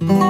Mm-hmm.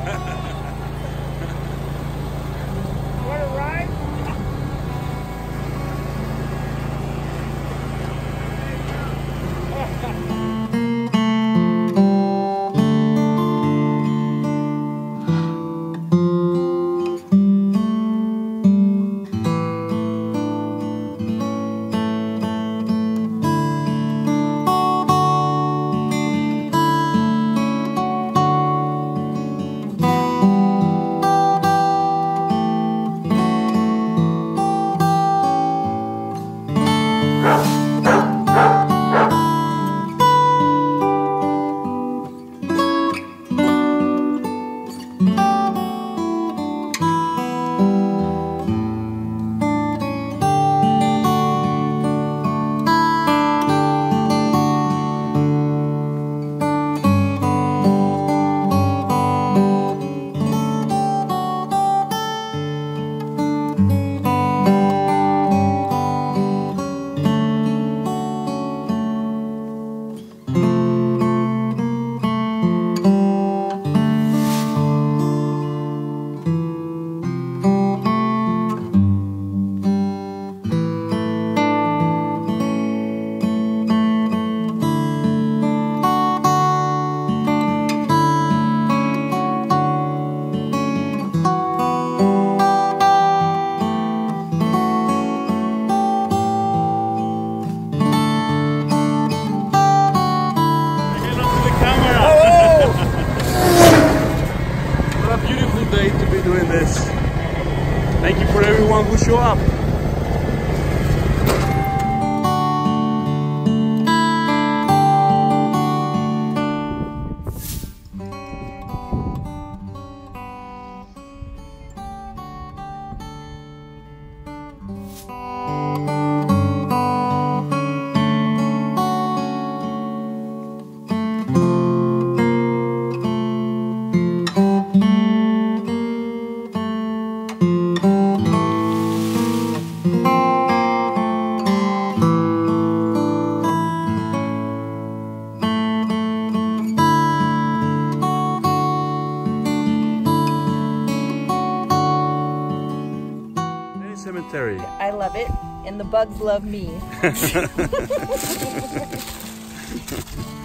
Chicago. doing this. Thank you for everyone who showed up. Cemetery. I love it, and the bugs love me.